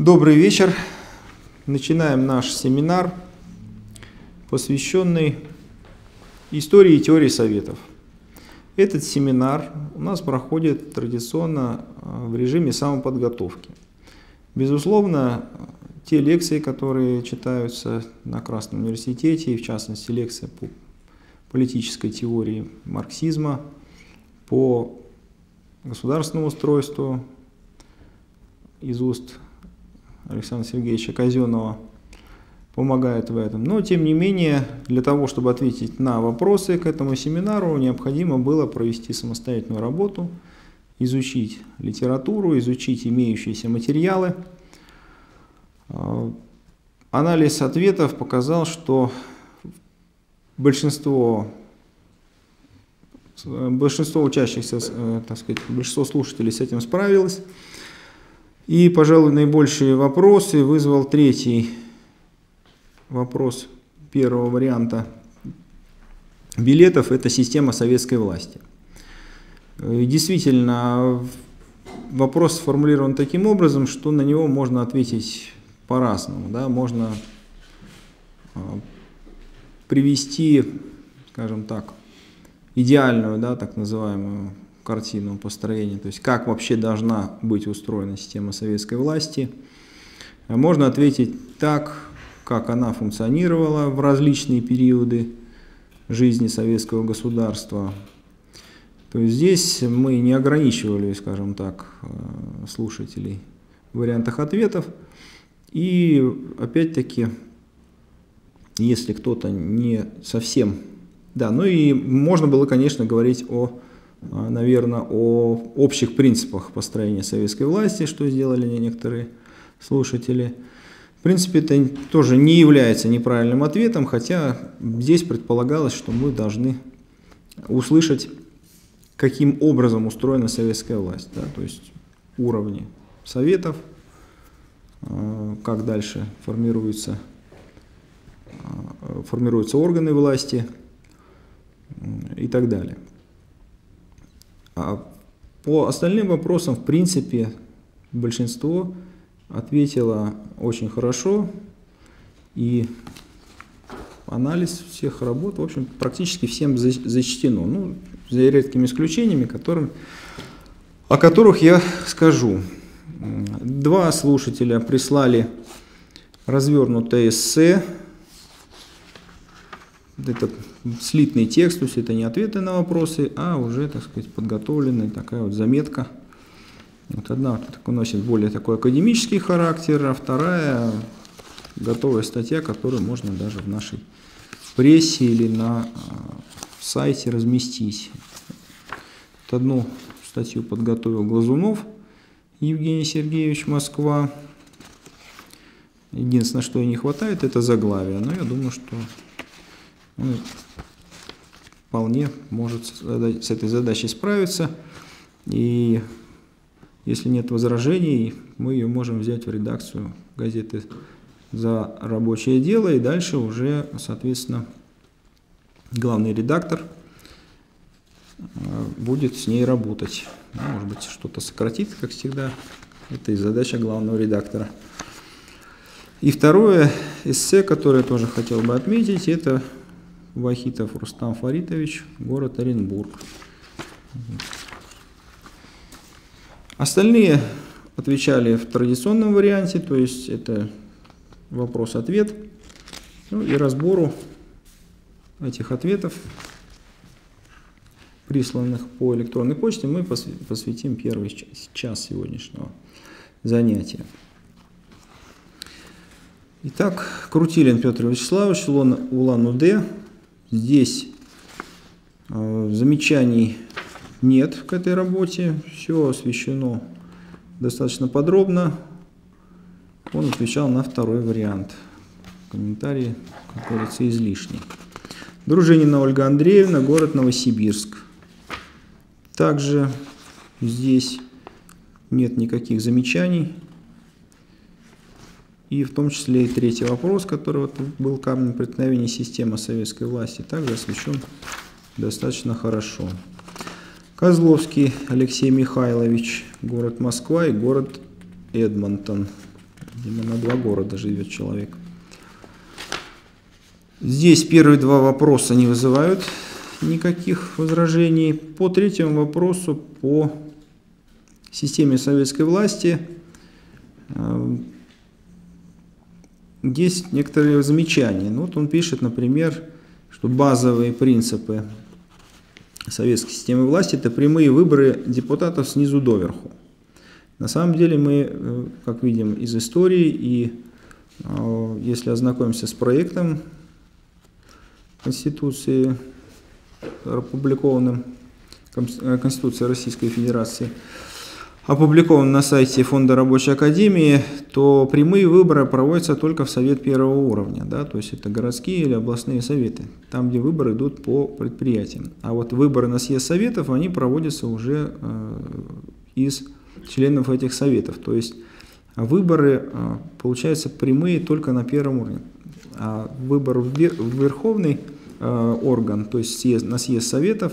Добрый вечер. Начинаем наш семинар, посвященный истории и теории советов. Этот семинар у нас проходит традиционно а, в режиме самоподготовки. Безусловно, те лекции, которые читаются на Красном университете, и в частности лекция по политической теории марксизма, по государственному устройству из уст Александра Сергеевича Казенова помогают в этом. Но, тем не менее, для того, чтобы ответить на вопросы к этому семинару, необходимо было провести самостоятельную работу, изучить литературу, изучить имеющиеся материалы. А, анализ ответов показал, что большинство большинство учащихся, э, так сказать, большинство слушателей с этим справилось. И, пожалуй, наибольшие вопросы вызвал третий вопрос первого варианта билетов – это система советской власти. И действительно, вопрос сформулирован таким образом, что на него можно ответить по-разному. Да? Можно а, привести, скажем так, идеальную, да, так называемую картину построения, то есть как вообще должна быть устроена система советской власти. Можно ответить так, как она функционировала в различные периоды жизни советского государства. То есть здесь мы не ограничивали, скажем так, э, слушателей в вариантах ответов. И опять-таки, если кто-то не совсем... Да, ну и можно было, конечно, говорить о а, наверное, о общих принципах построения советской власти, что сделали некоторые слушатели. В принципе, это тоже не является неправильным ответом, хотя здесь предполагалось, что мы должны услышать, каким образом устроена советская власть, да, то есть уровни советов, а, как дальше формируются, а, формируются органы власти и так далее. А по остальным вопросам, в принципе, большинство ответило очень хорошо. И анализ всех работ, в общем, практически всем зачтено. Ну, за редкими исключениями, которым, о которых я скажу. Два слушателя прислали развернутое эссе. Это слитный текст, то есть это не ответы на вопросы, а уже, так сказать, подготовленная такая вот заметка. Вот одна вот носит более такой академический характер, а вторая готовая статья, которую можно даже в нашей прессе или на а, сайте разместить. Вот одну статью подготовил Глазунов Евгений Сергеевич, Москва. Единственное, что ей не хватает, это заглавие. Но я думаю, что ну, вполне может с этой задачей справиться. И если нет возражений, мы ее можем взять в редакцию газеты за рабочее дело, и дальше уже, соответственно, главный редактор э, будет с ней работать. Ну, может быть, что-то сократит, как всегда. Это и задача главного редактора. И второе эссе, которое тоже хотел бы отметить, это Вахитов Рустам Фаритович, город Оренбург. Остальные отвечали в традиционном варианте, то есть это вопрос-ответ. Ну и разбору этих ответов, присланных по электронной почте, мы посвятим первый час сегодняшнего занятия. Итак, Крутилин Петр Вячеславович, Улан-Удэ, Здесь э, замечаний нет к этой работе, все освещено достаточно подробно. Он отвечал на второй вариант. Комментарии, как говорится, излишни. Дружинина Ольга Андреевна, город Новосибирск. Также здесь нет никаких замечаний. И в том числе и третий вопрос, который вот был камнем преткновения системы советской власти, также освещен достаточно хорошо. Козловский Алексей Михайлович, город Москва и город Эдмонтон. На два города живет человек. Здесь первые два вопроса не вызывают никаких возражений. По третьему вопросу, по системе советской власти, э, есть некоторые замечания. Ну, вот он пишет, например, что базовые принципы советской системы власти – это прямые выборы депутатов снизу доверху. На самом деле мы, э, как видим из истории, и э, если ознакомимся с проектом Конституции, опубликованным э, Конституции Российской Федерации, опубликован на сайте Фонда рабочей академии, то прямые выборы проводятся только в совет первого уровня, да, то есть это городские или областные советы, там, где выборы идут по предприятиям. А вот выборы на съезд советов, они проводятся уже э, из членов этих советов. То есть выборы, э, получаются, прямые только на первом уровне. А выбор в верховный э, орган, то есть съезд, на съезд советов,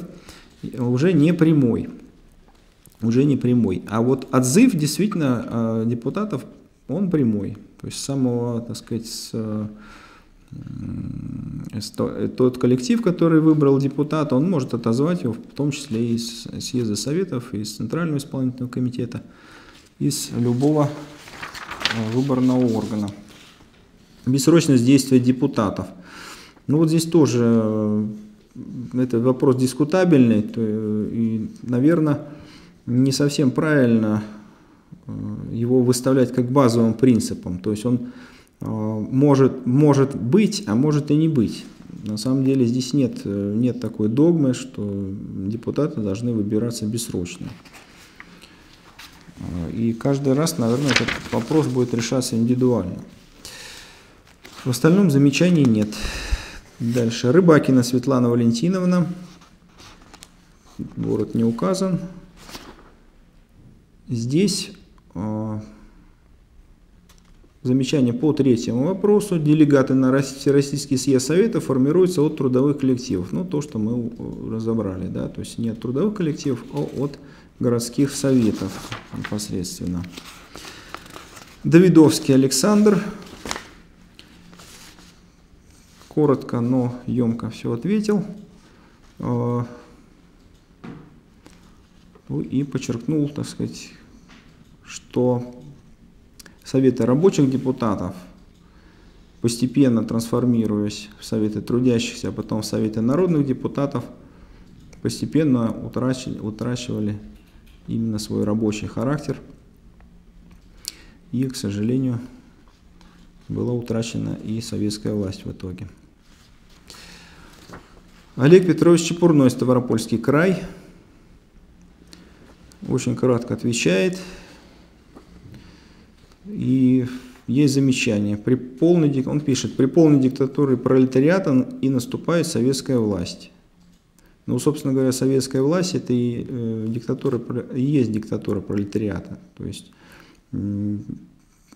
уже не прямой. Уже не прямой. А вот отзыв действительно э, депутатов, он прямой. То есть самого, так сказать, с, тот коллектив, который выбрал депутата, он может отозвать его, в том числе из съезда советов, из Центрального исполнительного комитета, из любого э, выборного органа. Бессрочность действия депутатов. Ну вот здесь тоже э, это вопрос дискутабельный, и, наверное, не совсем правильно э, его выставлять как базовым принципом. То есть он может, может быть, а может и не быть. На самом деле здесь нет, нет такой догмы, что депутаты должны выбираться бессрочно. И каждый раз, наверное, этот вопрос будет решаться индивидуально. В остальном замечаний нет. Дальше. Рыбакина Светлана Валентиновна. Город не указан. Здесь а, Замечание по третьему вопросу. Делегаты на Всероссийский съезд Совета формируются от трудовых коллективов. Ну, то, что мы разобрали, да, то есть не от трудовых коллективов, а от городских советов непосредственно. Давидовский Александр. Коротко, но емко все ответил. Ну и подчеркнул, так сказать, что Советы рабочих депутатов, постепенно трансформируясь в Советы трудящихся, а потом в Советы народных депутатов, постепенно утрачивали, утрачивали именно свой рабочий характер. И, к сожалению, была утрачена и советская власть в итоге. Олег Петрович Чепурной, Ставропольский край, очень кратко отвечает. И есть замечание. При полной, он пишет, при полной диктатуре пролетариата и наступает советская власть. Ну, собственно говоря, советская власть это и э, диктатура, и есть диктатура пролетариата. То есть э,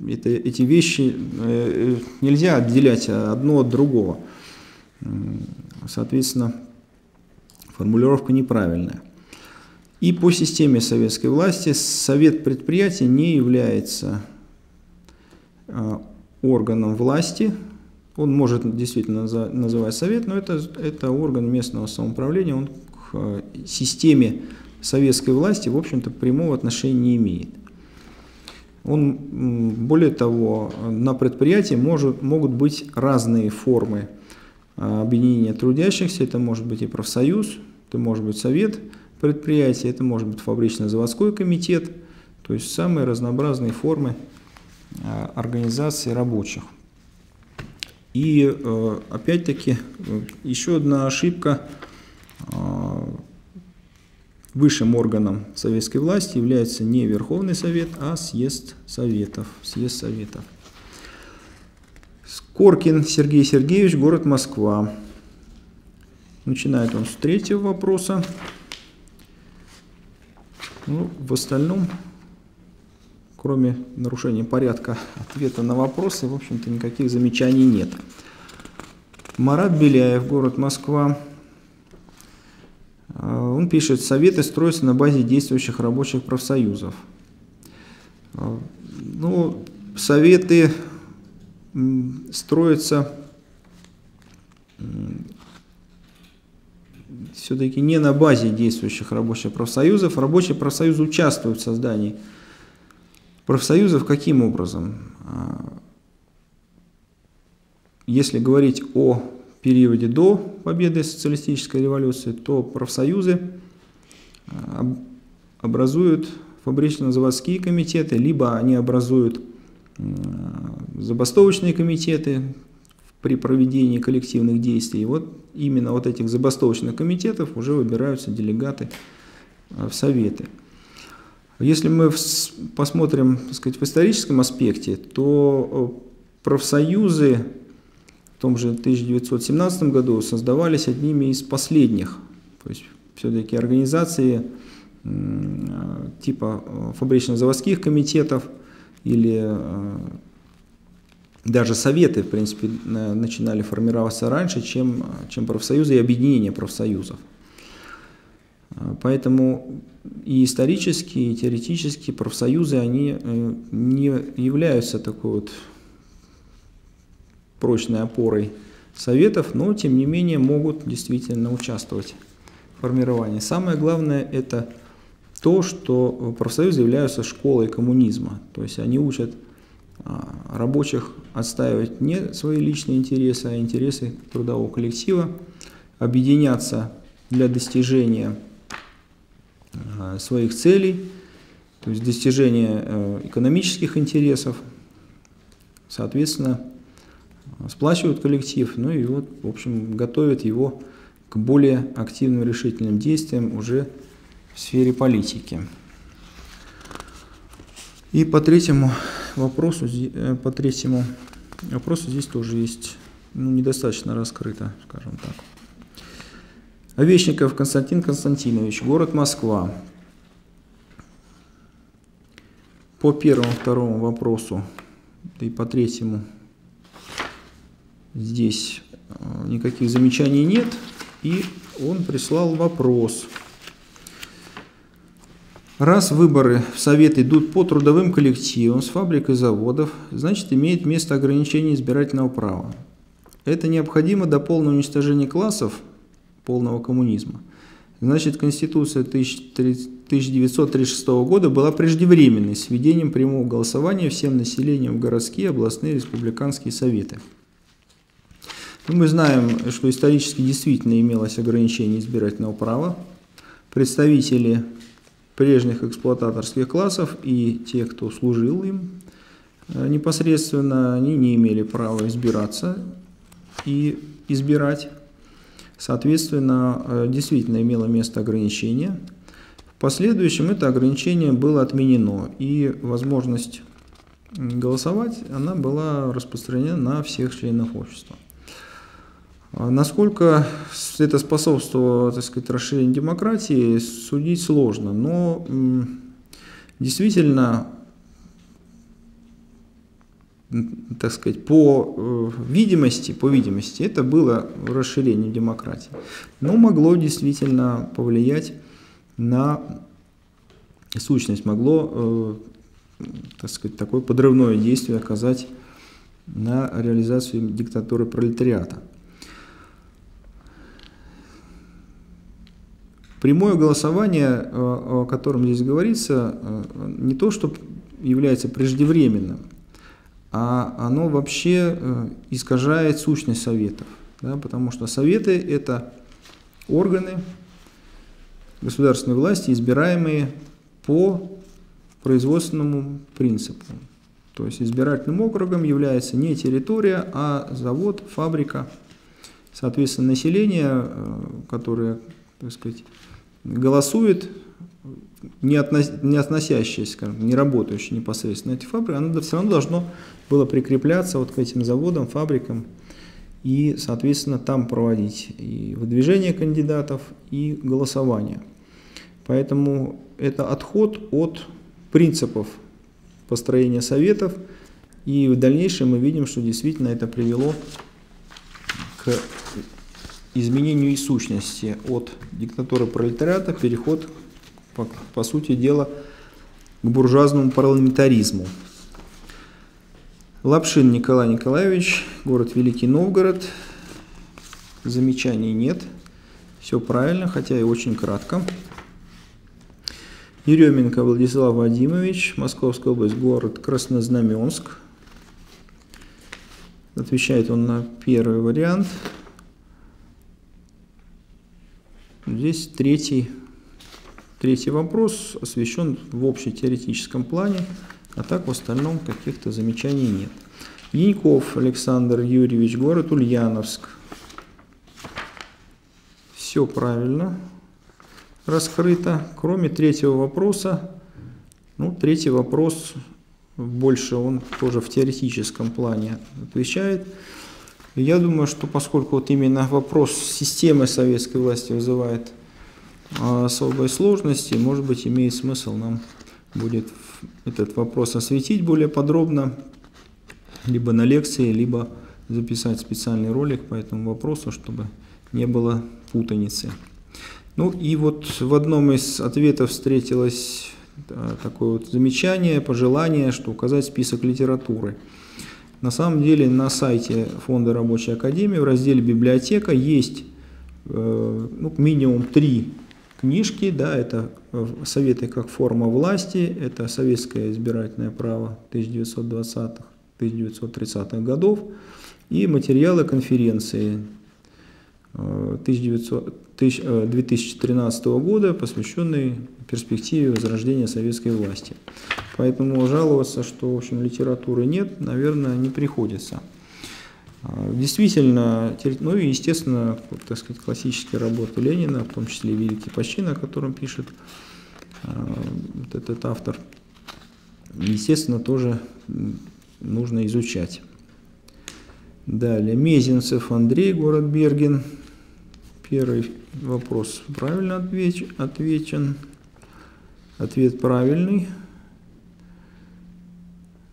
это, эти вещи э, нельзя отделять одно от другого. Соответственно, формулировка неправильная. И по системе советской власти совет предприятия не является Э, органом власти. Он может действительно называть совет, но это, это орган местного самоуправления, он к э, системе советской власти, в общем-то, прямого отношения не имеет. Он, более того, на предприятии может, могут быть разные формы э, объединения трудящихся. Это может быть и профсоюз, это может быть совет предприятия, это может быть фабрично-заводской комитет. То есть самые разнообразные формы Э, организации рабочих. И э, опять-таки еще одна ошибка. Э, высшим органом советской власти является не Верховный Совет, а съезд Советов. Съезд Советов. Скоркин Сергей Сергеевич, город Москва. Начинает он с третьего вопроса. Ну, в остальном кроме нарушения порядка ответа на вопросы, в общем-то, никаких замечаний нет. Марат Беляев, город Москва. А, он пишет, советы строятся на базе действующих рабочих профсоюзов. А, ну, советы строятся все-таки не на базе действующих рабочих профсоюзов. Рабочие профсоюзы участвуют в создании профсоюзов каким образом? А, если говорить о периоде до победы социалистической революции, то профсоюзы а, образуют фабрично-заводские комитеты, либо они образуют забастовочные комитеты при проведении коллективных действий. Вот именно вот этих забастовочных комитетов уже выбираются делегаты а, в Советы. Если мы посмотрим так сказать, в историческом аспекте, то профсоюзы в том же 1917 году создавались одними из последних. То есть все-таки организации типа э, фабрично-заводских комитетов или э, даже советы, в принципе, начинали формироваться раньше, чем, чем профсоюзы и объединения профсоюзов. Э, поэтому и исторически, и теоретически профсоюзы, они не являются такой вот прочной опорой советов, но тем не менее могут действительно участвовать в формировании. Самое главное это то, что профсоюзы являются школой коммунизма. То есть они учат а, рабочих отстаивать не свои личные интересы, а интересы трудового коллектива, объединяться для достижения а, своих целей, то есть достижения э, экономических интересов, соответственно, сплачивают коллектив, ну и вот, в общем, готовят его к более активным решительным действиям уже в сфере политики. И по третьему вопросу, э, по третьему вопросу здесь тоже есть ну, недостаточно раскрыто, скажем так. Овечников Константин Константинович, город Москва. По первому, второму вопросу, и по третьему здесь э, никаких замечаний нет. И он прислал вопрос – Раз выборы в Совет идут по трудовым коллективам с фабрик и заводов, значит имеет место ограничение избирательного права. Это необходимо до полного уничтожения классов, полного коммунизма. Значит, Конституция 1936 года была преждевременной, с введением прямого голосования всем населением в городские, областные, республиканские советы. Ну, мы знаем, что исторически действительно имелось ограничение избирательного права. Представители прежних эксплуататорских классов и те, кто служил им э, непосредственно, они не имели права избираться и избирать. Соответственно, э, действительно имело место ограничение. В последующем это ограничение было отменено, и возможность голосовать, она была распространена на всех членов общества. А насколько это способствовало, так сказать, расширению демократии, судить сложно, но действительно, так сказать, по э, видимости, по видимости, это было расширение демократии, но могло действительно повлиять на сущность, могло, э, так сказать, такое подрывное действие оказать на реализацию диктатуры пролетариата. Прямое голосование, э, о котором здесь говорится, э, не то, что является преждевременным, а оно вообще э, искажает сущность советов. Да, потому что советы – это органы государственной власти, избираемые по производственному принципу. То есть избирательным округом является не территория, а завод, фабрика. Соответственно, население, которое так сказать, голосует, не, относ, не относящееся, скажем, не работающее непосредственно на эти фабрики, оно все равно должно было прикрепляться вот к этим заводам, фабрикам и, соответственно, там проводить и выдвижение кандидатов, и голосование. Поэтому это отход от принципов построения советов, и в дальнейшем мы видим, что действительно это привело к изменению и сущности от диктатуры пролетариата, переход, по, по сути дела, к буржуазному парламентаризму. Лапшин Николай Николаевич, город Великий Новгород. Замечаний нет. Все правильно, хотя и очень кратко. Еременко Владислав Вадимович, Московская область, город Краснознаменск. Отвечает он на первый вариант. Здесь третий, третий вопрос освещен в общетеоретическом плане. А так в остальном каких-то замечаний нет. Яньков Александр Юрьевич, город Ульяновск. Все правильно раскрыто, кроме третьего вопроса. Ну, третий вопрос больше он тоже в теоретическом плане отвечает. Я думаю, что поскольку вот именно вопрос системы советской власти вызывает а, особой сложности, может быть, имеет смысл нам будет этот вопрос осветить более подробно, либо на лекции, либо записать специальный ролик по этому вопросу, чтобы не было путаницы. Ну и вот в одном из ответов встретилось да, такое вот замечание, пожелание, что указать список литературы. На самом деле на сайте Фонда Рабочей Академии в разделе «Библиотека» есть э, ну, минимум три книжки, да, это э, советы как форма власти, это советское избирательное право 1920-1930-х годов и материалы конференции 1900, э, 2013 э, года, посвященные перспективе возрождения советской власти. Поэтому жаловаться, что в общем, литературы нет, наверное, не приходится. А, действительно, ну и, естественно, так сказать, классические работы Ленина, в том числе «Великий почин», о котором пишет а, вот этот автор, естественно, тоже нужно изучать. Далее, Мезенцев Андрей, город Берген. Первый вопрос правильно отвеч, отвечен. Ответ правильный.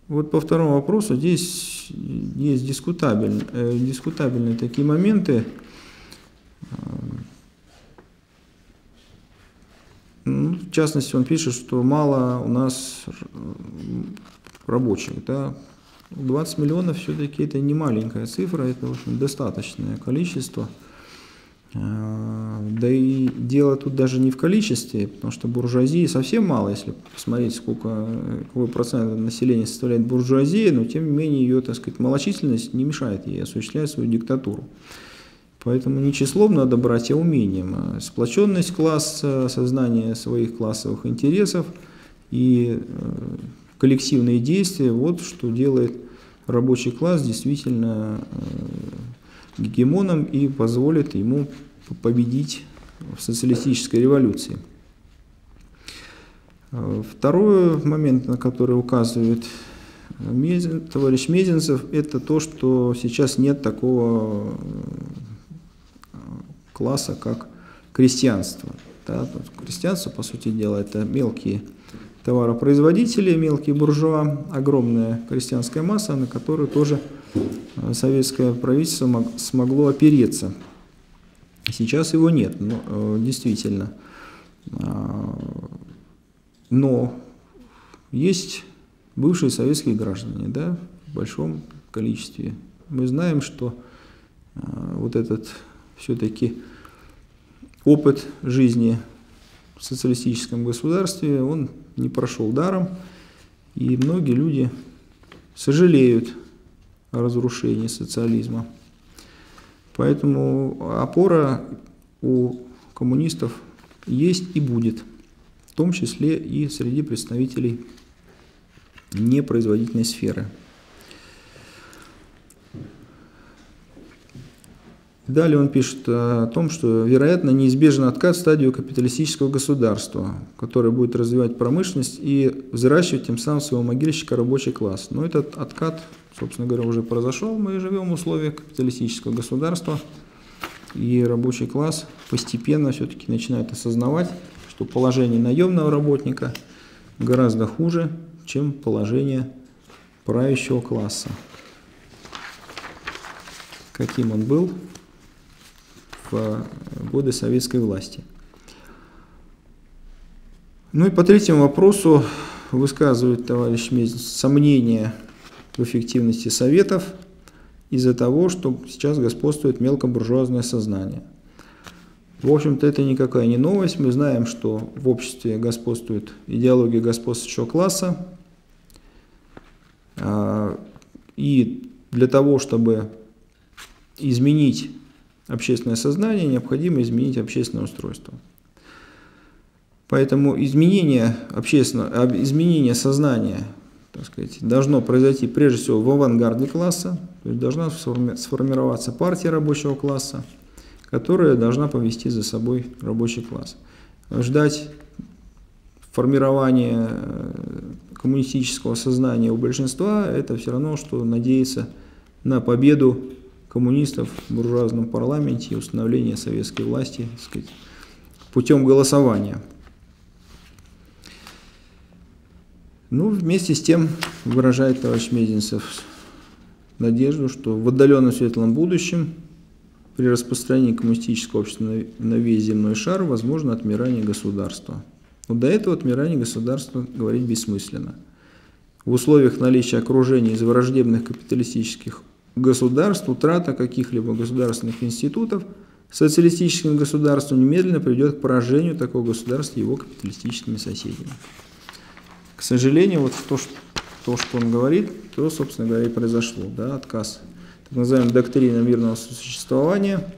Вот по второму вопросу здесь есть дискутабель, э, дискутабельные такие моменты. Ну, в частности, он пишет, что мало у нас рабочих. Да? 20 миллионов все-таки это не маленькая цифра, это в общем, достаточное количество. А, да и дело тут даже не в количестве, потому что буржуазии совсем мало, если посмотреть, сколько, какой процент населения составляет буржуазия, но тем не менее ее, так сказать, малочисленность не мешает ей осуществлять свою диктатуру. Поэтому не числом надо брать, а умением. А сплоченность класса, сознание своих классовых интересов и э, коллективные действия, вот что делает рабочий класс действительно э, гегемоном и позволит ему победить в социалистической революции. Э, второй момент, на который указывает Мезин, товарищ Мезенцев, это то, что сейчас нет такого э, класса, как крестьянство. Да, крестьянство, по сути дела, это мелкие товаропроизводители, мелкие буржуа, огромная крестьянская масса, на которую тоже советское правительство смогло опереться. Сейчас его нет, но, э, действительно. А, но есть бывшие советские граждане да, в большом количестве. Мы знаем, что э, вот этот все-таки опыт жизни в социалистическом государстве, он не прошел даром, и многие люди сожалеют о разрушении социализма. Поэтому опора у коммунистов есть и будет, в том числе и среди представителей непроизводительной сферы. Далее он пишет о том, что, вероятно, неизбежен откат в стадию капиталистического государства, которое будет развивать промышленность и взращивать тем самым своего могильщика рабочий класс. Но этот откат, собственно говоря, уже произошел. Мы живем в условиях капиталистического государства, и рабочий класс постепенно все-таки начинает осознавать, что положение наемного работника гораздо хуже, чем положение правящего класса. Каким он был в годы советской власти. Ну и по третьему вопросу высказывает товарищ Мезенцев сомнения в эффективности советов из-за того, что сейчас господствует мелкобуржуазное сознание. В общем-то, это никакая не новость. Мы знаем, что в обществе господствует идеология господствующего класса. А, и для того, чтобы изменить общественное сознание, необходимо изменить общественное устройство. Поэтому изменение, общественного, изменение сознания так сказать, должно произойти прежде всего в авангарде класса, то есть должна сформироваться партия рабочего класса, которая должна повести за собой рабочий класс. Ждать формирования э, коммунистического сознания у большинства, это все равно, что надеяться на победу коммунистов в буржуазном парламенте и установление советской власти сказать, путем голосования. Ну, вместе с тем выражает товарищ Мезенцев надежду, что в отдаленном светлом будущем при распространении коммунистического общества на весь земной шар возможно отмирание государства. Но до этого отмирания государства говорить бессмысленно. В условиях наличия окружения из враждебных капиталистических государств утрата каких-либо государственных институтов социалистическим государством немедленно приведет к поражению такого государства его капиталистическими соседями. К сожалению, вот то, что, то, что он говорит, то, собственно говоря, и произошло, да, отказ так называемой доктрины мирного существования,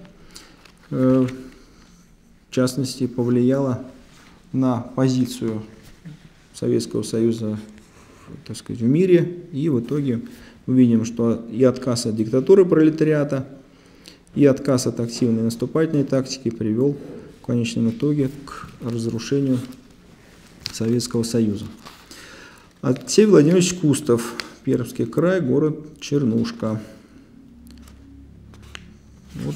э, в частности, повлияла на позицию Советского Союза так сказать, в мире, и в итоге мы видим, что и отказ от диктатуры пролетариата, и отказ от активной наступательной тактики привел в конечном итоге к разрушению Советского Союза. Алексей Владимирович Кустов, Пермский край, город Чернушка. Вот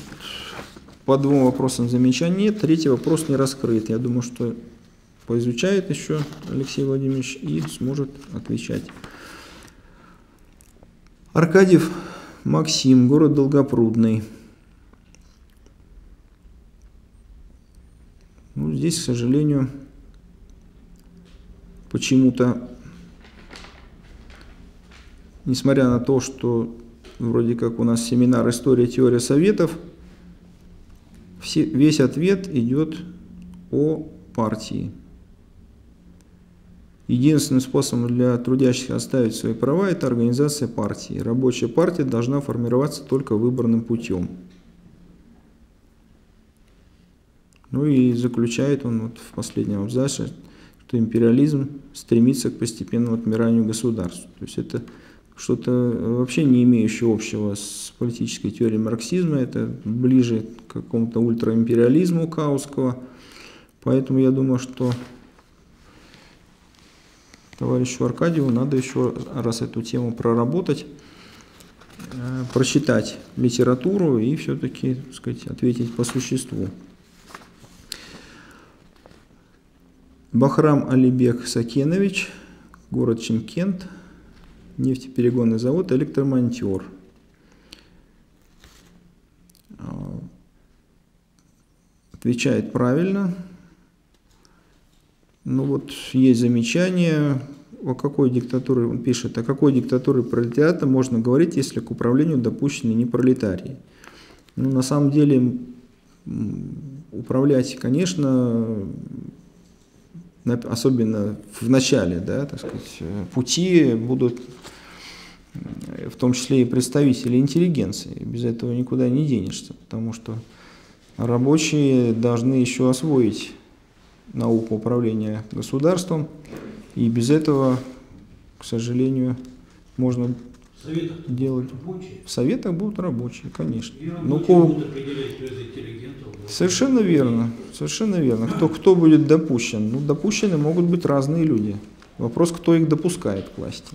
по двум вопросам замечаний нет, третий вопрос не раскрыт. Я думаю, что поизучает еще Алексей Владимирович и сможет отвечать. Аркадьев Максим, город Долгопрудный. Ну, здесь, к сожалению, почему-то несмотря на то, что вроде как у нас семинар «История, теория советов», все, весь ответ идет о партии. Единственным способом для трудящихся оставить свои права – это организация партии. Рабочая партия должна формироваться только выборным путем. Ну и заключает он вот в последнем абзаце, что империализм стремится к постепенному отмиранию государств. То есть это что-то вообще не имеющее общего с политической теорией марксизма, это ближе к какому-то ультраимпериализму каусского. Поэтому я думаю, что товарищу Аркадьеву надо еще раз эту тему проработать, э, прочитать литературу и все-таки сказать, ответить по существу. Бахрам Алибек Сакенович, город Чемкент – нефтеперегонный завод «Электромонтер». А, отвечает правильно. Ну вот есть замечание, о какой диктатуре, он пишет, о какой диктатуре пролетариата можно говорить, если к управлению допущены не пролетарии. Ну, на самом деле, управлять, конечно, особенно в начале, да, так сказать, пути будут в том числе и представители интеллигенции. Без этого никуда не денешься, потому что рабочие должны еще освоить науку управления государством, и без этого, к сожалению, можно Советах делать. Рабочие? В советах будут рабочие, конечно. И Но ко... будут определять, кто из интеллигентов. Совершенно верно, совершенно верно. Кто, кто будет допущен? Ну, допущены могут быть разные люди. Вопрос, кто их допускает к власти.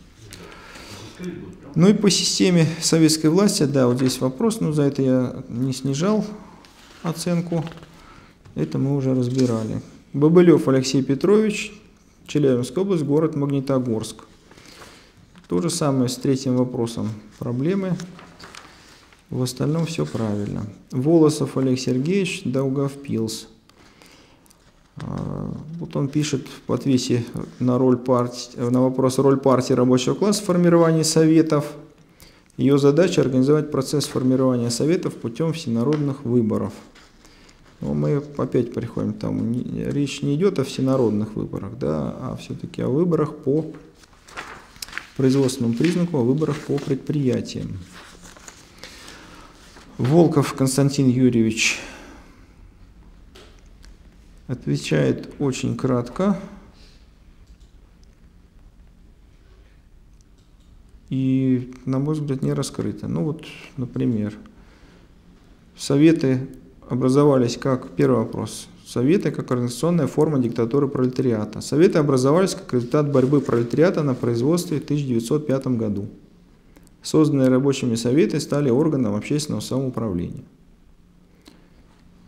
Ну и по системе советской власти, да, вот здесь вопрос, но за это я не снижал оценку. Это мы уже разбирали. Бобылев Алексей Петрович, Челябинская область, город Магнитогорск. То же самое с третьим вопросом проблемы. В остальном все правильно. Волосов Олег Сергеевич, Даугавпилс. А, Вот он пишет в ответе на, роль партии, на вопрос роль партии рабочего класса в формировании советов. Ее задача организовать процесс формирования советов путем всенародных выборов. Но мы опять приходим там, не- речь не идет о всенародных выборах, да, а все-таки о выборах по производственному признаку, о выборах по предприятиям. Волков Константин Юрьевич отвечает очень кратко и, на мой взгляд, не раскрыто. Ну вот, например, советы образовались как, первый вопрос, советы как организационная форма диктатуры пролетариата. Советы образовались как результат борьбы пролетариата на производстве в 1905 году. Созданные рабочими советы стали органом общественного самоуправления.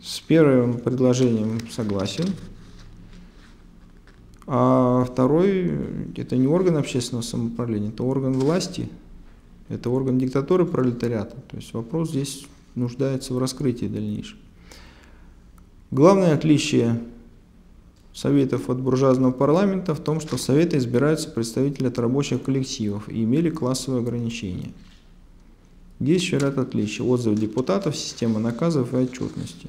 С первым предложением согласен, а второй – это не орган общественного самоуправления, это орган власти, это орган диктатуры пролетариата. То есть вопрос здесь нуждается в раскрытии дальнейшем. Главное отличие Советов от буржуазного парламента в том, что Советы избираются представители от рабочих коллективов и имели классовые ограничения. Есть еще ряд отличий. Отзыв депутатов, система наказов и отчетности.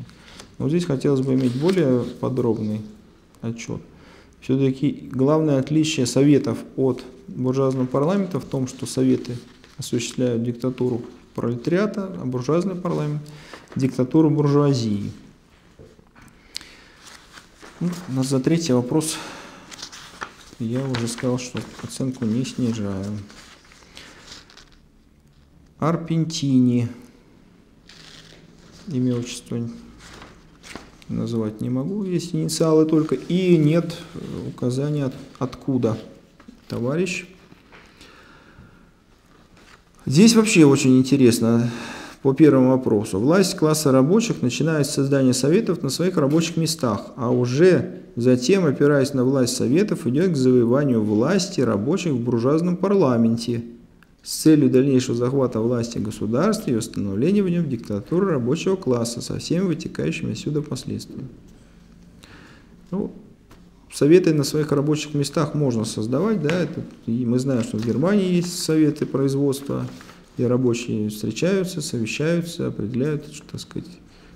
Но здесь хотелось бы иметь более подробный отчет. Все-таки главное отличие Советов от буржуазного парламента в том, что Советы осуществляют диктатуру пролетариата, а буржуазный парламент – диктатуру буржуазии. Ну, за третий вопрос я уже сказал, что оценку не снижаю. Арпентини. Имя, отчество называть не могу, есть инициалы только. И нет указания от- откуда товарищ. Здесь вообще очень интересно по первому вопросу. Власть класса рабочих начинает с создания советов на своих рабочих местах, а уже затем, опираясь на власть советов, идет к завоеванию власти рабочих в буржуазном парламенте с целью дальнейшего захвата власти государства и установления в нем диктатуры рабочего класса со всеми вытекающими отсюда последствиями. Ну, Советы на своих рабочих местах можно создавать, да, это, и мы знаем, что в Германии есть советы производства, где рабочие встречаются, совещаются, определяют, что, так сказать,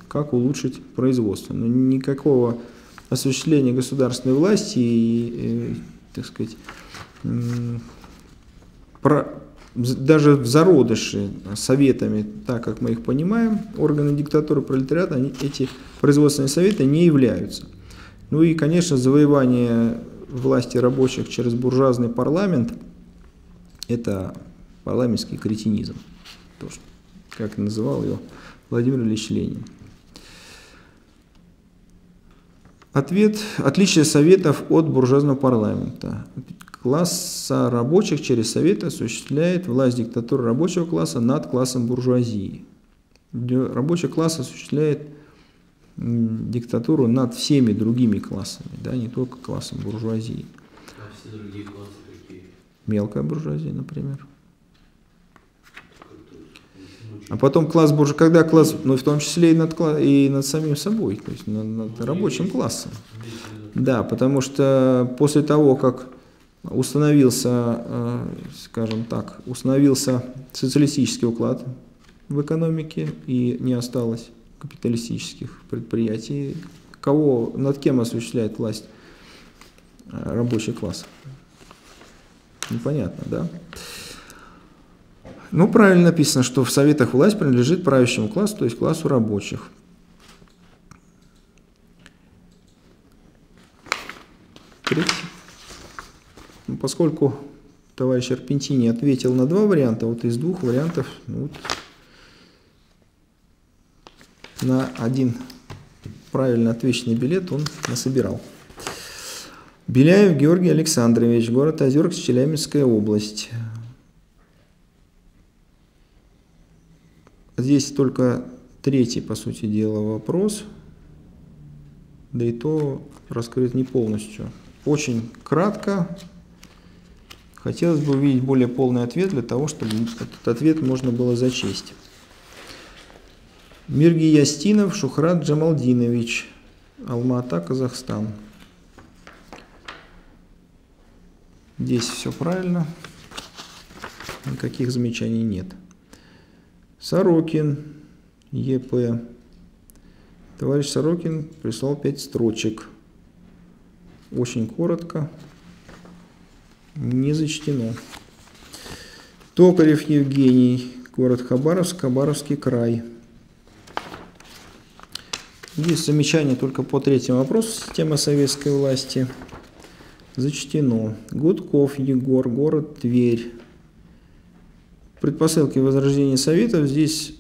как улучшить производство. Но никакого осуществления государственной власти и, э, так сказать, про- даже в зародыше советами, так как мы их понимаем, органы диктатуры пролетариата, они, эти производственные советы не являются. Ну и, конечно, завоевание власти рабочих через буржуазный парламент – это парламентский кретинизм, то, что, как называл его Владимир Ильич Ленин. Ответ – отличие советов от буржуазного парламента. Класса рабочих через советы осуществляет власть диктатуры рабочего класса над классом буржуазии. Рабочий класс осуществляет диктатуру над всеми другими классами, да, не только классом буржуазии. А все другие классы какие? Мелкая буржуазия, например. А потом класс буржу, когда класс, ну в том числе и над, и над самим собой, то есть над, над рабочим классом. Виду, Да, потому что после того, как установился, э, скажем так, установился социалистический уклад в экономике и не осталось капиталистических предприятий, кого, над кем осуществляет власть э, рабочий класс? Непонятно, да? Ну, правильно написано, что в советах власть принадлежит правящему классу, то есть классу рабочих. Третий. Ну, поскольку товарищ Арпентини ответил на два варианта, вот из двух вариантов ну, вот, на один правильно отвеченный билет он насобирал. Беляев Георгий Александрович, город Озерск, Челябинская область. Здесь только третий, по сути дела, вопрос, да и то раскрыт не полностью. Очень кратко. Хотелось бы увидеть более полный ответ для того, чтобы этот ответ можно было зачесть. Мирги Ястинов, Шухрат Джамалдинович, Алма-Ата, Казахстан. Здесь все правильно, никаких замечаний нет. Сорокин, ЕП. Товарищ Сорокин прислал 5 строчек. Очень коротко. Не зачтено. Токарев Евгений, город Хабаровск, Хабаровский край. Есть замечание только по третьему вопросу системы советской власти. Зачтено. Гудков Егор, город Тверь. Предпосылки возрождения Советов здесь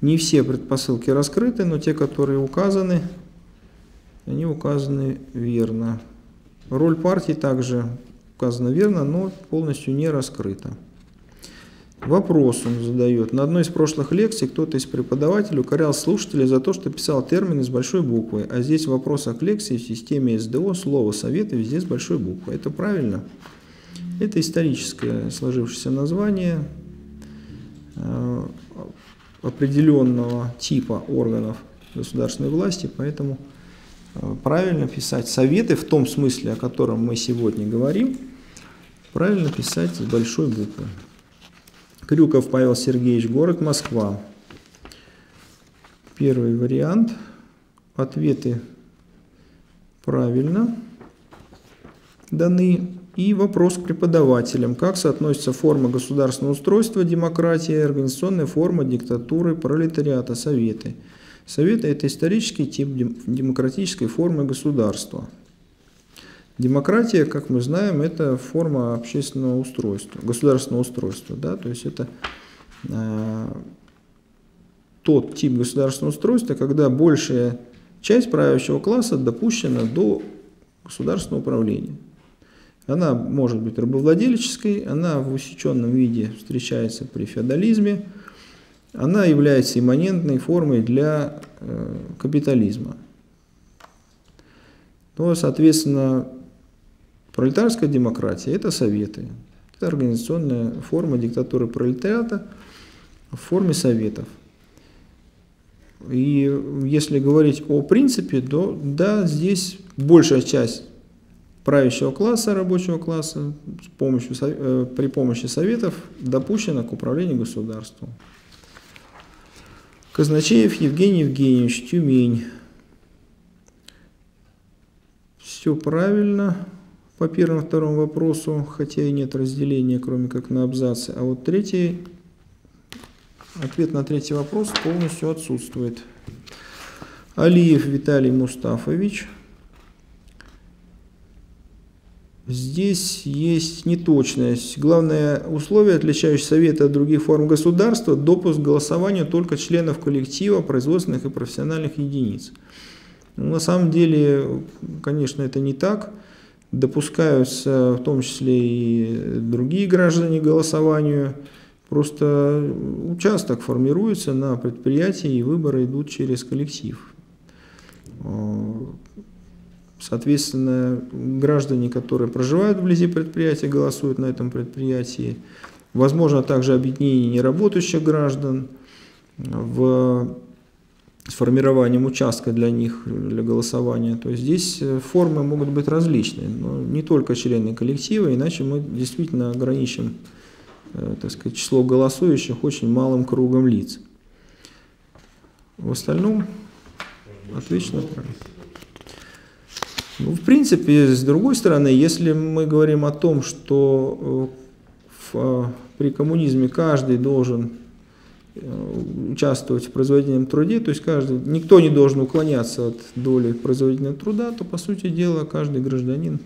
не все предпосылки раскрыты, но те, которые указаны, они указаны верно. Роль партии также указана верно, но полностью не раскрыта. Вопрос он задает. На одной из прошлых лекций кто-то из преподавателей укорял слушателя за то, что писал термины с большой буквы, а здесь в вопросах лекции в системе СДО слово «советы» везде с большой буквы. Это правильно? Это историческое сложившееся название э, определенного типа органов государственной власти, поэтому э, правильно писать советы в том смысле, о котором мы сегодня говорим, правильно писать с большой буквы. Крюков Павел Сергеевич, город Москва. Первый вариант. Ответы правильно даны. И вопрос к преподавателям. Как соотносится форма государственного устройства, демократия и организационная форма диктатуры, пролетариата, советы? Советы – это исторический тип демократической формы государства. Демократия, как мы знаем, это форма общественного устройства, государственного устройства. Да? То есть это э, тот тип государственного устройства, когда большая часть правящего класса допущена до государственного управления. Она может быть рабовладельческой, она в усеченном виде встречается при феодализме, она является имманентной формой для э, капитализма. Ну, соответственно, Пролетарская демократия – это советы. Это организационная форма диктатуры пролетариата в форме советов. И если говорить о принципе, то да, здесь большая часть правящего класса, рабочего класса с помощью, э, при помощи советов допущена к управлению государством. Казначеев Евгений Евгеньевич, Тюмень. Все правильно по первому второму вопросу, хотя и нет разделения, кроме как на абзацы. А вот третий, ответ на третий вопрос полностью отсутствует. Алиев Виталий Мустафович. Здесь есть неточность. Главное условие, отличающее Советы от других форм государства, допуск к голосованию только членов коллектива, производственных и профессиональных единиц. Но на самом деле, конечно, это не так допускаются в том числе и другие граждане к голосованию. Просто участок формируется на предприятии, и выборы идут через коллектив. Соответственно, граждане, которые проживают вблизи предприятия, голосуют на этом предприятии. Возможно также объединение неработающих граждан в с формированием участка для них, для голосования. То есть здесь э, формы могут быть различные, но не только члены коллектива, иначе мы действительно ограничим э, так сказать, число голосующих очень малым кругом лиц. В остальном правильно. Ну, в принципе, с другой стороны, если мы говорим о том, что э, в, при коммунизме каждый должен Э, участвовать в производительном труде, то есть каждый, никто не должен уклоняться от доли производительного труда, то по сути дела каждый гражданин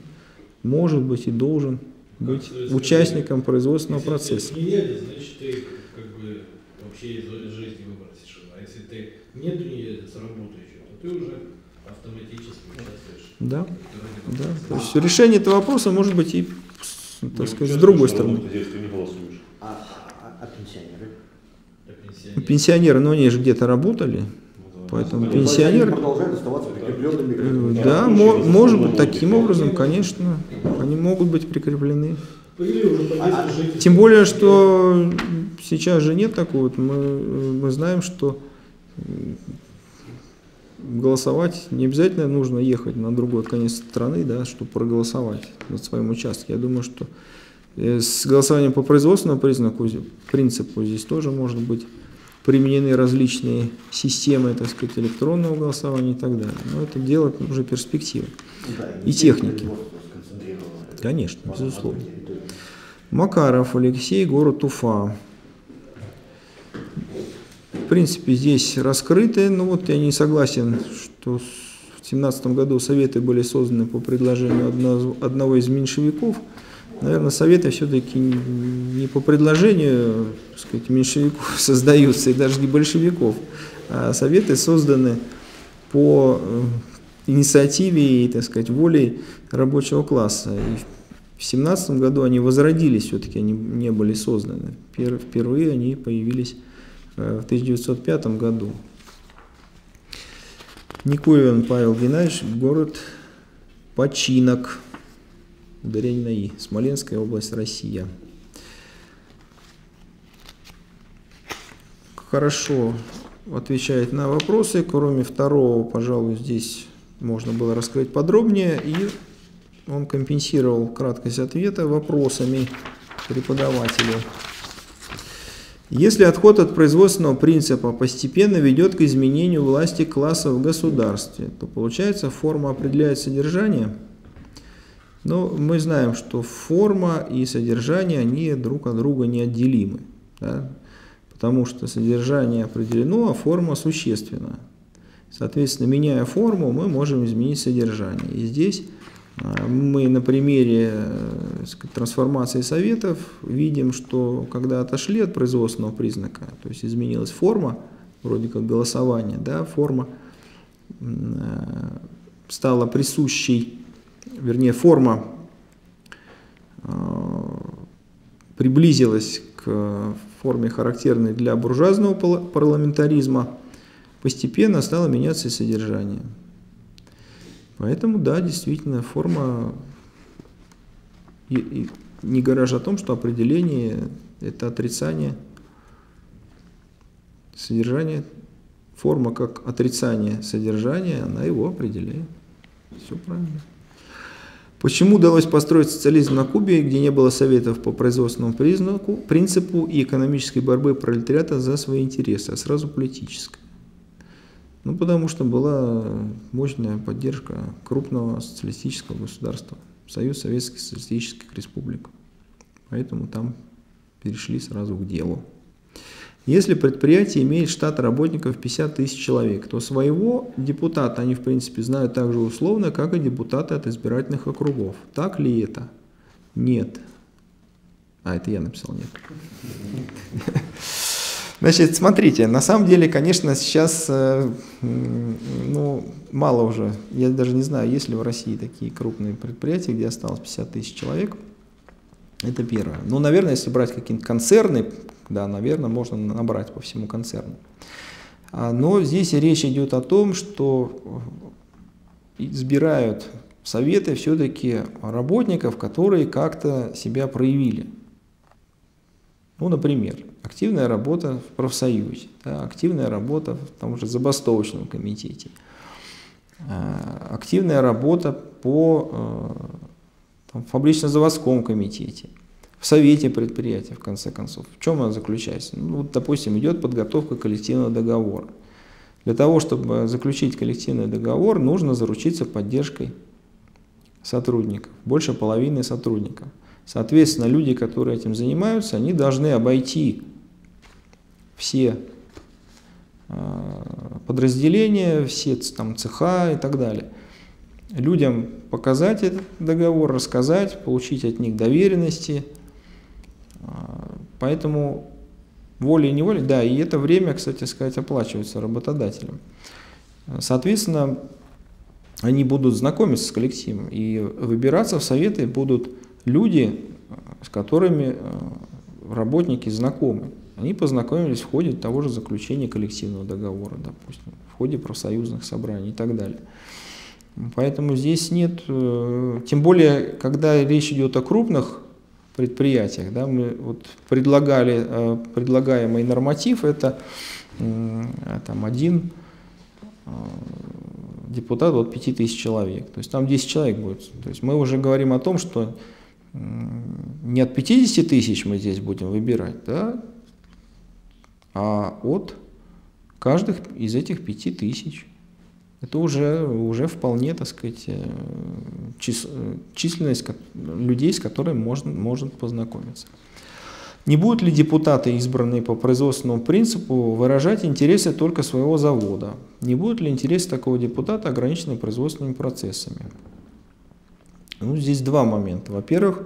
может быть и должен быть как, участником есть, производственного если процесса. Если ты не значит ты как бы вообще из жизни выбросишь. А если ты нет не работающий, то ты уже автоматически. Да, да. То есть решение этого вопроса может быть и, так сказать, с другой стороны. А, а, а пенсионеры? Пенсионеры, но они же где-то работали, поэтому ну, пенсионеры... продолжают оставаться прикрепленными. Э, да, мо может быть, таким образом, конечно, они могут быть прикреплены. Тем более, что сейчас же нет такого. Мы, мы знаем, что голосовать не обязательно нужно ехать на другой конец страны, да, чтобы проголосовать на своем участке. Я думаю, что э, с голосованием по производственному признаку, принципу здесь тоже может быть применены различные системы, так сказать, электронного голосования и так далее. Но это дело уже перспективы. Да, И техники. производство сконцентрированное. Конечно, безусловно. Макаров Алексей, город Уфа. Принципе, здесь раскрыты, но вот я не согласен, что в 2017 году советы были созданы по предложению одно- одного из меньшевиков. Наверное, советы все-таки не по предложению так сказать, меньшевиков создаются, и даже не большевиков, а советы созданы по э, инициативе и, так сказать, воле рабочего класса. И в 17 году они возродились, все-таки они не были созданы. Пер- Впервые они появились в 1905 году. Никулин Павел Геннадьевич, город Починок, ударение на И, Смоленская область, Россия. Хорошо отвечает на вопросы, кроме второго, пожалуй, здесь можно было раскрыть подробнее, и он компенсировал краткость ответа вопросами преподавателю. Если отход от производственного принципа постепенно ведет к изменению власти класса в государстве, то получается форма определяет содержание. Но мы знаем, что форма и содержание, они друг от друга неотделимы. да, Потому что содержание определено, а форма существенна. Соответственно, меняя форму, мы можем изменить содержание. И здесь мы на примере э, сказать, трансформации советов видим, что когда отошли от производственного признака, то есть изменилась форма, вроде как голосование, да, форма э, стала присущей, вернее, форма э, приблизилась к форме, характерной для буржуазного парламентаризма, постепенно стало меняться и содержание. Поэтому, да, действительно, форма и, и не же о том, что определение – это отрицание содержания. Форма как отрицание содержания, она его определяет. Все правильно. Почему удалось построить социализм на Кубе, где не было советов по производственному признаку, принципу и экономической борьбы пролетариата за свои интересы, а сразу политической? Ну, потому что была мощная поддержка крупного социалистического государства, Союз Советских Социалистических Республик. Поэтому там перешли сразу к делу. Если предприятие имеет штат работников 50 тысяч человек, то своего депутата они, в принципе, знают так же условно, как и депутаты от избирательных округов. Так ли это? Нет. А, это я написал нет. Значит, смотрите, на самом деле, конечно, сейчас э, ну, мало уже. Я даже не знаю, есть ли в России такие крупные предприятия, где осталось 50 тысяч человек. Это первое. Ну, наверное, если брать какие-то концерны, да, наверное, можно набрать по всему концерну. А, Но здесь речь идет о том, что избирают советы все-таки работников, которые как-то себя проявили. Ну, например, активная работа в профсоюзе, да, активная работа в том же забастовочном комитете, а, активная работа по э, там, фабрично-заводском комитете, в совете предприятия, в конце концов. В чем она заключается? Ну, вот, допустим, идет подготовка коллективного договора. Для того, чтобы заключить коллективный договор, нужно заручиться поддержкой сотрудников, больше половины сотрудников. Соответственно, люди, которые этим занимаются, они должны обойти все э, подразделения, все там, цеха и так далее. Людям показать этот договор, рассказать, получить от них доверенности. А, Поэтому волей-неволей, да, и это время, кстати сказать, оплачивается работодателем. Соответственно, они будут знакомиться с коллективом, и выбираться в советы будут люди, э, с которыми э, работники знакомы. Они познакомились в ходе того же заключения коллективного договора, допустим, в ходе профсоюзных собраний и так далее. Поэтому здесь нет, э, тем более, когда речь идет о крупных предприятиях, да, мы вот предлагали, э, предлагаемый норматив это там один э, депутат от 5000 человек. То есть там 10 человек будет. То есть мы уже говорим о том, что не от 50 тысяч мы здесь будем выбирать, да, а от каждых из этих 5 тысяч. Это уже, уже вполне, так сказать, э, чис, численность людей, с которыми можно, можно познакомиться. Не будут ли депутаты, избранные по производственному принципу, выражать интересы только своего завода? Не будут ли интересы такого депутата ограничены производственными процессами? Ну, здесь два момента. Во-первых,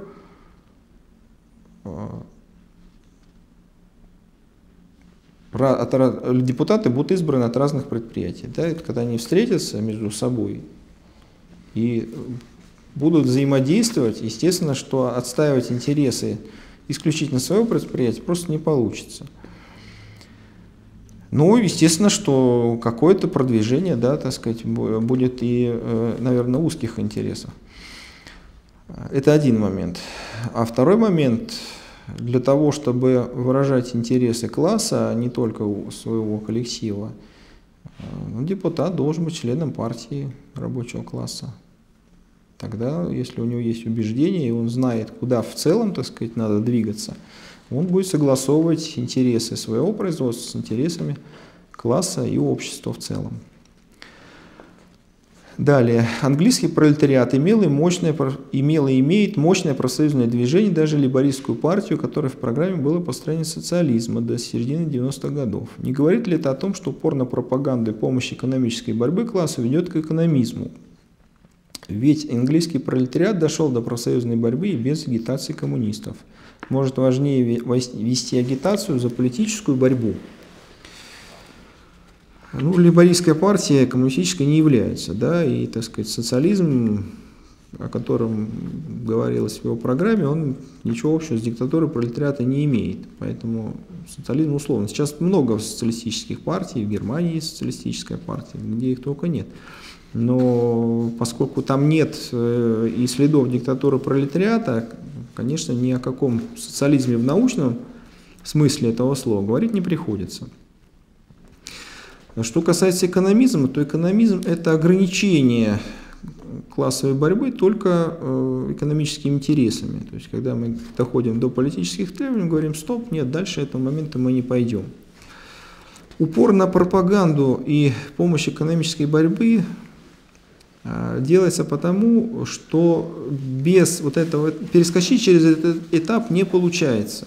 депутаты будут избраны от разных предприятий. Да, когда они встретятся между собой и будут взаимодействовать, естественно, что отстаивать интересы исключительно своего предприятия просто не получится. Ну, естественно, что какое-то продвижение, да, так сказать, будет и, э, наверное, узких интересов. Это один момент. А второй момент, для того, чтобы выражать интересы класса, а не только своего коллектива, э, ну, депутат должен быть членом партии рабочего класса. Тогда, если у него есть убеждение, и он знает, куда в целом, так сказать, надо двигаться, он будет согласовывать интересы своего производства с интересами класса и общества в целом. Далее. Английский пролетариат имел и, мощное, имел и имеет мощное профсоюзное движение, даже либористскую партию, которая в программе было построение социализма до середины 90-х годов. Не говорит ли это о том, что упор на пропаганду и помощь экономической борьбы класса ведет к экономизму, ведь английский пролетариат дошел до профсоюзной борьбы и без агитации коммунистов. Может важнее вести агитацию за политическую борьбу. Ну, либористская партия коммунистической не является, да, и, так сказать, социализм, о котором говорилось в его программе, он ничего общего с диктатурой пролетариата не имеет. Поэтому социализм условно. Сейчас много социалистических партий, в Германии есть социалистическая партия, где их только нет но поскольку там нет э, и следов диктатуры пролетариата, конечно, ни о каком социализме в научном смысле этого слова говорить не приходится. Что касается экономизма, то экономизм – это ограничение классовой борьбы только э, экономическими интересами. То есть, когда мы доходим до политических требований, говорим, стоп, нет, дальше этого момента мы не пойдем. Упор на пропаганду и помощь экономической борьбы а, делается потому, что без вот этого, перескочить через этот этап не получается.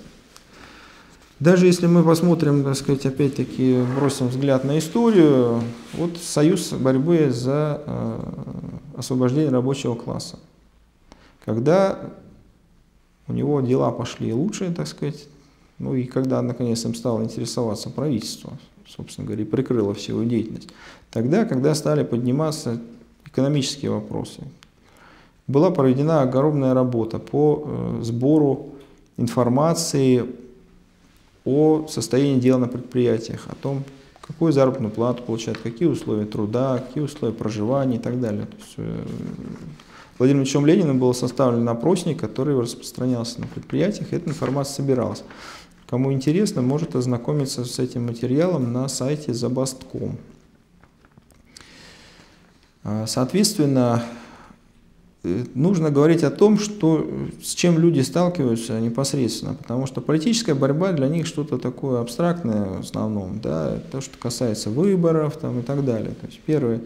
Даже если мы посмотрим, так сказать, опять-таки бросим взгляд на историю, вот союз борьбы за э, освобождение рабочего класса. Когда у него дела пошли лучше, так сказать, ну и когда наконец им стало интересоваться правительство, собственно говоря, и прикрыло всю его деятельность, тогда, когда стали подниматься экономические вопросы. Была проведена огромная работа по э, сбору информации о состоянии дела на предприятиях, о том, какую заработную плату получают, какие условия труда, какие условия проживания и так далее. То есть, э, Владимиром Лениным был составлен опросник, который распространялся на предприятиях, и эта информация собиралась. Кому интересно, может ознакомиться с этим материалом на сайте zabast.com. А, соответственно, э, нужно говорить о том, что, с чем люди сталкиваются непосредственно, потому что политическая борьба для них что-то такое абстрактное в основном, да, то, что касается выборов там, и так далее. То есть первое,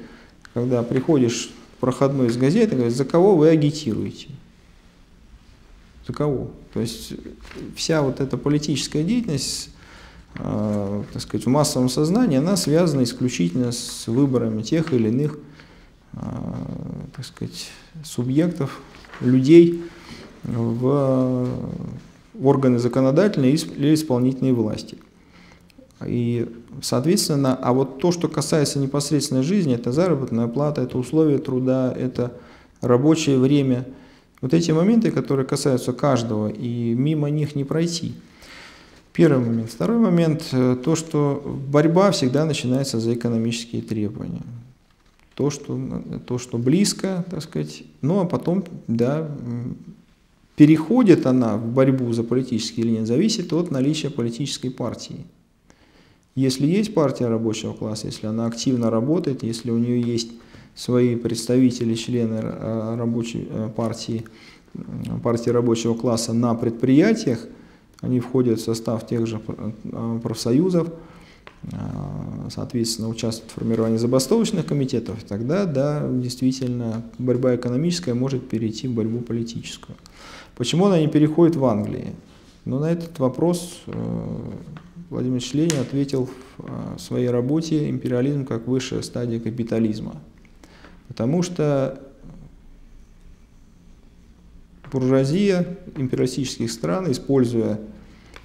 когда приходишь проходной из газеты, говорит, за кого вы агитируете? За кого? То есть вся вот эта политическая деятельность, э, так сказать, в массовом сознании, она связана исключительно с выборами тех или иных Э, так сказать, субъектов, людей в органы законодательной или исполнительной власти. И, соответственно, а вот то, что касается непосредственной жизни, это заработная плата, это условия труда, это рабочее время, вот эти моменты, которые касаются каждого, и мимо них не пройти. Первый момент. Второй момент, э, то, что борьба всегда начинается за экономические требования то, что, то, что близко, так сказать, ну а потом, да, переходит она в борьбу за политические линии, зависит от наличия политической партии. Если есть партия рабочего класса, если она активно работает, если у нее есть свои представители, члены э, рабочей э, партии, партии рабочего класса на предприятиях, они входят в состав тех же профсоюзов, соответственно, участвуют в формировании забастовочных комитетов, тогда, да, действительно, борьба экономическая может перейти в борьбу политическую. Почему она не переходит в Англии? Ну, на этот вопрос Владимир Ильич Ленин ответил в своей работе «Империализм как высшая стадия капитализма». Потому что буржуазия империалистических стран, используя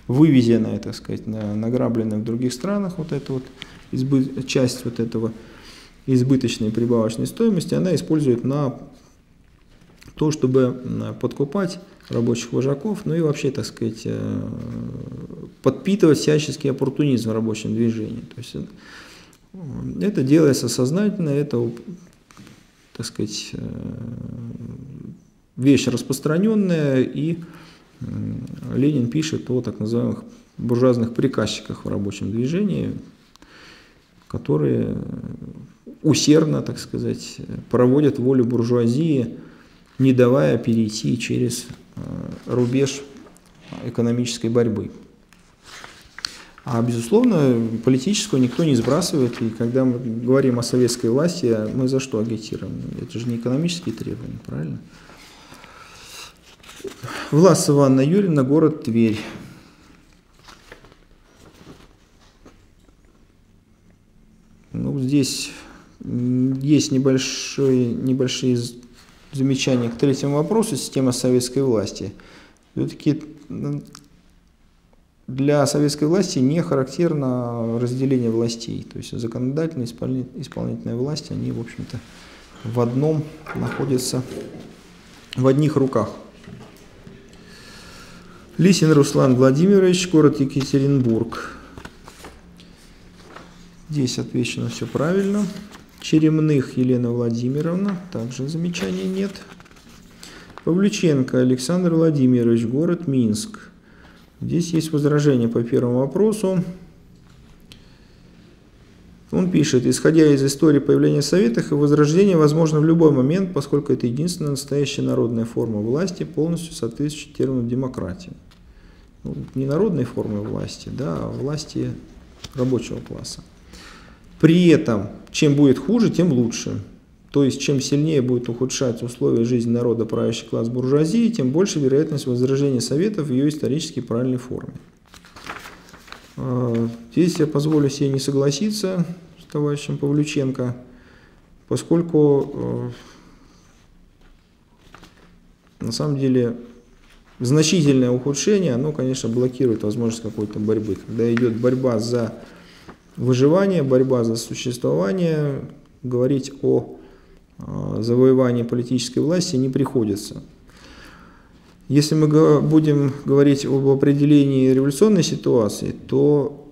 вывезенное, так сказать, награбленное в других странах, вот эту вот избы, часть вот этого избыточной прибавочной стоимости, она использует на то, чтобы подкупать рабочих вожаков, ну и вообще, так сказать, э, подпитывать всяческий оппортунизм в рабочем движении. То есть э, это делается сознательно, это, так сказать, э, вещь распространенная, и Ленин пишет о так называемых буржуазных приказчиках в рабочем движении, которые усердно, так сказать, проводят волю буржуазии, не давая перейти через Э, рубеж экономической борьбы. А, безусловно, политическую никто не сбрасывает. И когда мы говорим о советской власти, мы за что агитируем? Это же не экономические требования, правильно? Власова Анна Юрьевна, город Тверь. Ну, здесь есть небольшие, небольшие замечание к третьему вопросу, система советской власти. Все-таки для советской власти не характерно разделение властей. То есть законодательная и исполнительная власть, они, в общем-то, в одном находятся, в одних руках. Лисин Руслан Владимирович, город Екатеринбург. Здесь отвечено все правильно. Черемных Елена Владимировна, также замечаний нет. Павлюченко Александр Владимирович, город Минск. Здесь есть возражение по первому вопросу. Он пишет, исходя из истории появления Советов, и возрождение возможно в любой момент, поскольку это единственная настоящая народная форма власти, полностью соответствующая термину демократии. Ну, не народной формы власти, да, а власти рабочего класса. При этом, чем будет хуже, тем лучше. То есть, чем сильнее будет ухудшаться условия жизни народа правящий класс буржуазии, тем больше вероятность возражения Советов в ее исторически правильной форме. А, здесь я позволю себе не согласиться с товарищем Павлюченко, поскольку э, на самом деле значительное ухудшение, оно, конечно, блокирует возможность какой-то борьбы. Когда идет борьба за выживание, борьба за существование, говорить о а, завоевании политической власти не приходится. Если мы будем говорить об определении революционной ситуации, то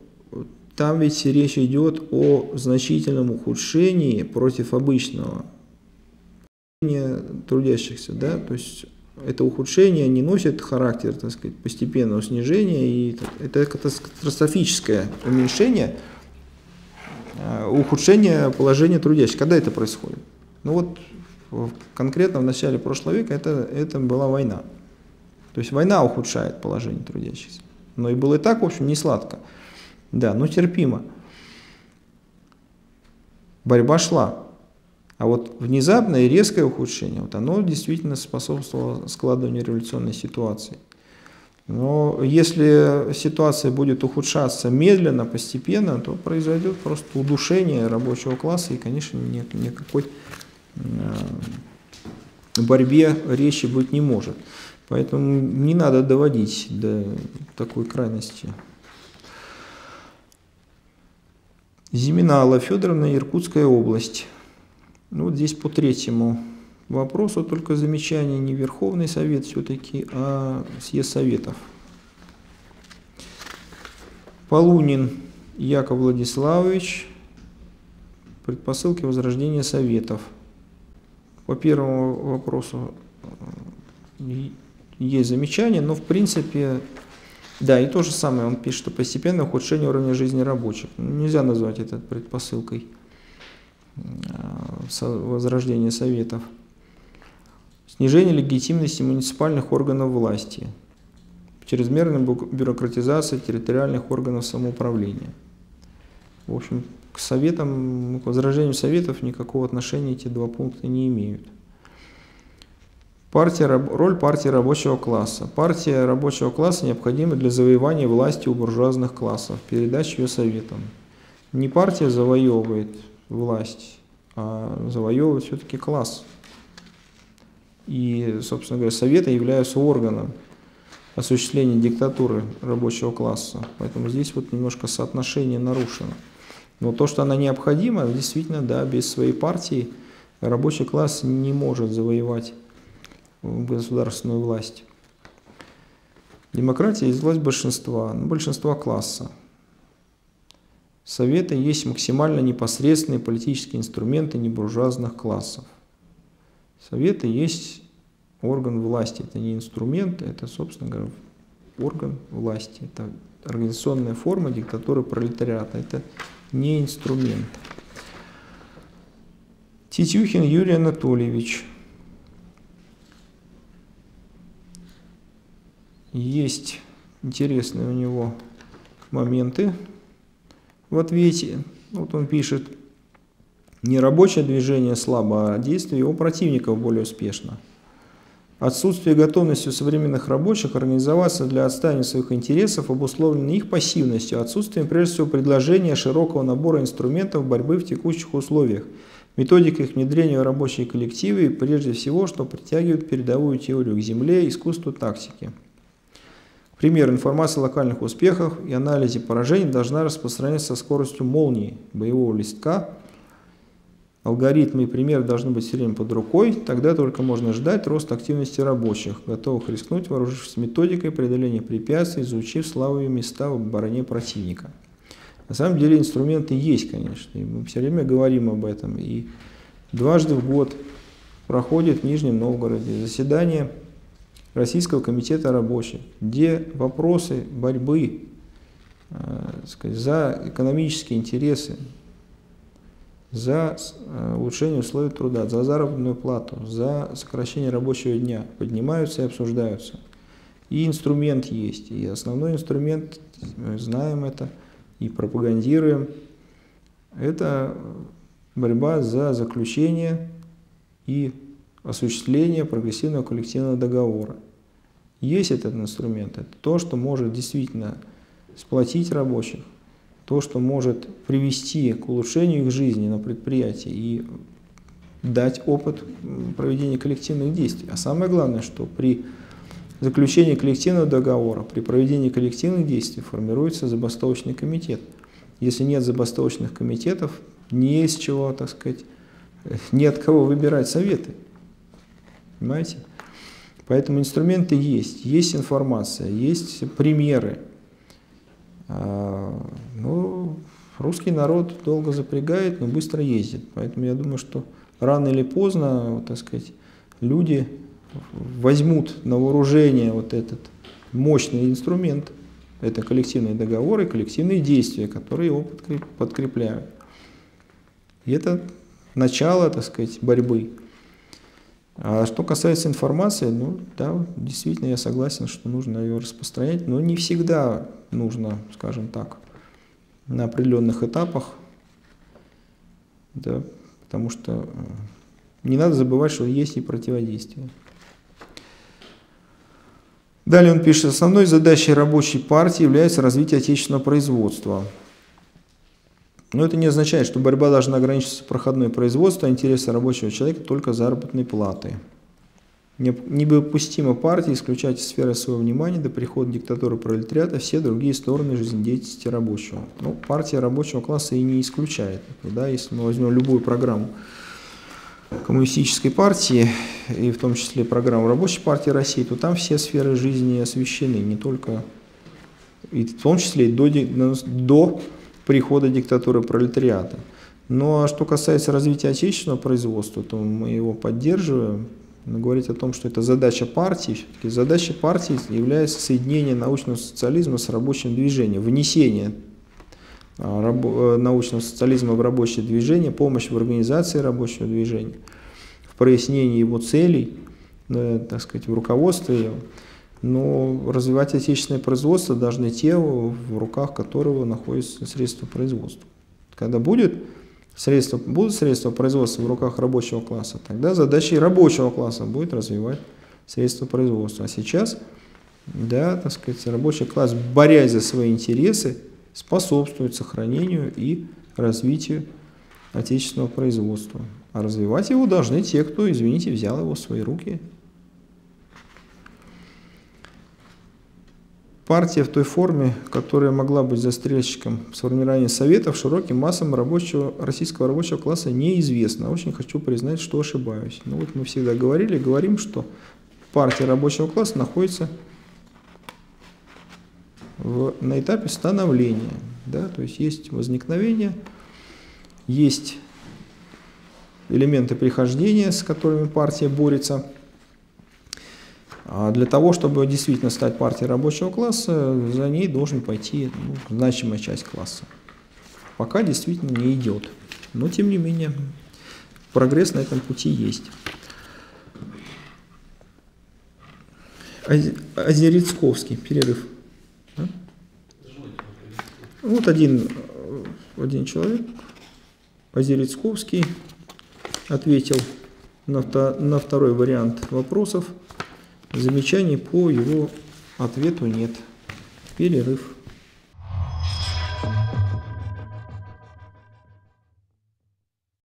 там ведь речь идет о значительном ухудшении против обычного трудящихся, да, то есть это ухудшение не носит характер, так сказать, постепенного снижения, и это катастрофическое уменьшение Э, ухудшение положения трудящих. Когда это происходит? Ну вот конкретно в начале прошлого века это, это была война. То есть война ухудшает положение трудящихся. Но и было и так, в общем, не сладко. Да, но терпимо. Борьба шла. А вот внезапное и резкое ухудшение, вот оно действительно способствовало складыванию революционной ситуации. Но если ситуация будет ухудшаться медленно, постепенно, то произойдет просто удушение рабочего класса и, конечно, никакой э, борьбе речи быть не может. Поэтому не надо доводить до такой крайности. Зимина Алла Федоровна, Иркутская область. Ну, вот здесь по третьему вопросу только замечание не Верховный Совет все-таки, а съезд Советов. Полунин Яков Владиславович, предпосылки возрождения Советов. По первому вопросу э, есть замечание, но в принципе Да, и то же самое, он пишет, что постепенное ухудшение уровня жизни рабочих. Нельзя назвать это предпосылкой э, возрождения советов. Снижение легитимности муниципальных органов власти. Чрезмерная бюрократизация территориальных органов самоуправления. В общем, к советам, к возражению советов никакого отношения эти два пункта не имеют. Партия, роль партии рабочего класса. Партия рабочего класса необходима для завоевания власти у буржуазных классов, передачи ее советам. Не партия завоевывает власть, завоевывает все-таки класс. И, собственно говоря, советы являются органом осуществления диктатуры рабочего класса. Поэтому здесь вот немножко соотношение нарушено. Но то, что она необходима, действительно, да, без своей партии рабочий класс не может завоевать государственную власть. Демократия есть власть большинства, большинства класса. Советы есть максимально непосредственные политические инструменты небуржуазных классов. Советы есть орган власти, это не инструмент, это, собственно говоря, орган власти, это организационная форма диктатуры пролетариата, это не инструмент. Титюхин Юрий Анатольевич. Есть интересные у него моменты в ответе. Вот он пишет, не рабочее движение слабо, а действие его противников более успешно. Отсутствие готовности у современных рабочих организоваться для отстаивания своих интересов обусловлено их пассивностью, отсутствием прежде всего предложения широкого набора инструментов борьбы в текущих условиях, методика их внедрения в рабочие коллективы и прежде всего, что притягивает передовую теорию к земле, искусству тактики. Пример информации о локальных успехах и анализе поражений должна распространяться со скоростью молнии боевого листка – алгоритмы и примеры должны быть все время под рукой, тогда только можно ждать рост активности рабочих, готовых рискнуть, вооружившись методикой преодоления препятствий, изучив слабые места в обороне противника. На самом деле инструменты есть, конечно, и мы все время говорим об этом. И дважды в год проходит в Нижнем Новгороде заседание Российского комитета рабочих, где вопросы борьбы э, сказать, за экономические интересы за э, улучшение условий труда, за заработную плату, за сокращение рабочего дня поднимаются и обсуждаются. И инструмент есть, и основной инструмент, мы знаем это и пропагандируем, это борьба за заключение и осуществление прогрессивного коллективного договора. Есть этот инструмент, это то, что может действительно сплотить рабочих, то, что может привести к улучшению их жизни на предприятии и дать опыт проведения коллективных действий. А самое главное, что при заключении коллективного договора, при проведении коллективных действий формируется забастовочный комитет. Если нет забастовочных комитетов, не есть чего, так сказать, не от кого выбирать советы. Понимаете? Поэтому инструменты есть, есть информация, есть примеры. А, ну, русский народ долго запрягает, но быстро ездит. Поэтому я думаю, что рано или поздно, вот, так сказать, люди возьмут на вооружение вот этот мощный инструмент. Это коллективные договоры, коллективные действия, которые его подкрепляют. И это начало, так сказать, борьбы. А что касается информации, ну да, действительно я согласен, что нужно ее распространять, но не всегда нужно, скажем так, на определенных этапах, да, потому что э, не надо забывать, что есть и противодействие. Далее он пишет, основной задачей рабочей партии является развитие отечественного производства. Но это не означает, что борьба должна ограничиваться проходной производством, а интересы рабочего человека только заработной платы. Недопустимо партии исключать из сферы своего внимания до прихода диктатуры пролетариата все другие стороны жизнедеятельности рабочего. Ну, партия рабочего класса и не исключает. Да, если мы возьмем любую программу коммунистической партии, и в том числе программу рабочей партии России, то там все сферы жизни освещены, не только, и в том числе и до, до прихода диктатуры пролетариата. Ну а что касается развития отечественного производства, то мы его поддерживаем, Но говорить о том, что это задача партии, все-таки задача партии является соединение научного социализма с рабочим движением, внесение а, э, научного социализма в рабочее движение, помощь в организации рабочего движения, в прояснении его целей, э, так сказать, в руководстве его. Но развивать отечественное производство должны те, в руках которого находятся средства производства. Когда будет средства, будут средства производства в руках рабочего класса, тогда задачей рабочего класса будет развивать средства производства. А сейчас, да, так сказать, рабочий класс, борясь за свои интересы, способствует сохранению и развитию отечественного производства. А развивать его должны те, кто, извините, взял его в свои руки. Партия в той форме, которая могла быть застрельщиком сформирования Советов широким массам рабочего, российского рабочего класса неизвестна. Очень хочу признать, что ошибаюсь. Но вот мы всегда говорили, говорим, что партия рабочего класса находится в, на этапе становления. Да? То есть есть возникновение, есть элементы прихождения, с которыми партия борется – а для того, чтобы действительно стать партией рабочего класса, за ней должен пойти ну, значимая часть класса. Пока действительно не идет. Но тем не менее, прогресс на этом пути есть. Озерецковский перерыв. Да? Вот один, один человек, Озерецковский, ответил на, на второй вариант вопросов. Замечаний по его ответу нет. Перерыв.